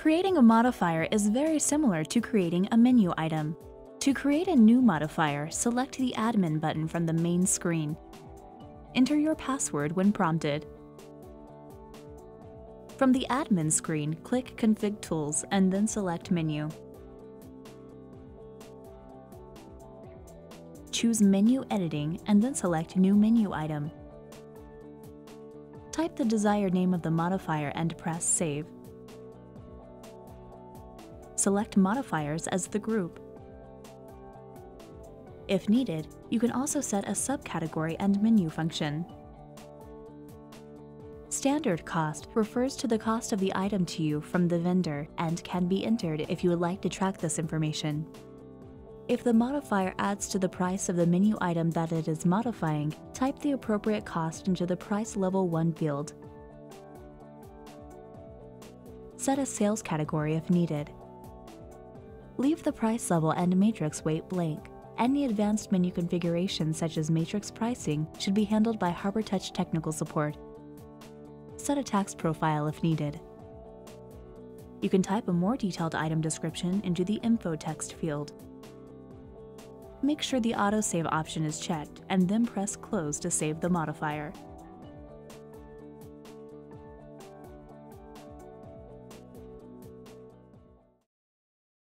Creating a modifier is very similar to creating a menu item. To create a new modifier, select the Admin button from the main screen. Enter your password when prompted. From the Admin screen, click Config Tools and then select Menu. Choose Menu Editing and then select New Menu Item. Type the desired name of the modifier and press Save. Select Modifiers as the group. If needed, you can also set a subcategory and menu function. Standard cost refers to the cost of the item to you from the vendor and can be entered if you would like to track this information. If the modifier adds to the price of the menu item that it is modifying, type the appropriate cost into the Price Level 1 field. Set a sales category if needed. Leave the price level and matrix weight blank. Any advanced menu configurations such as matrix pricing should be handled by HarborTouch technical support set a tax profile if needed. You can type a more detailed item description into the info text field. Make sure the autosave option is checked and then press close to save the modifier.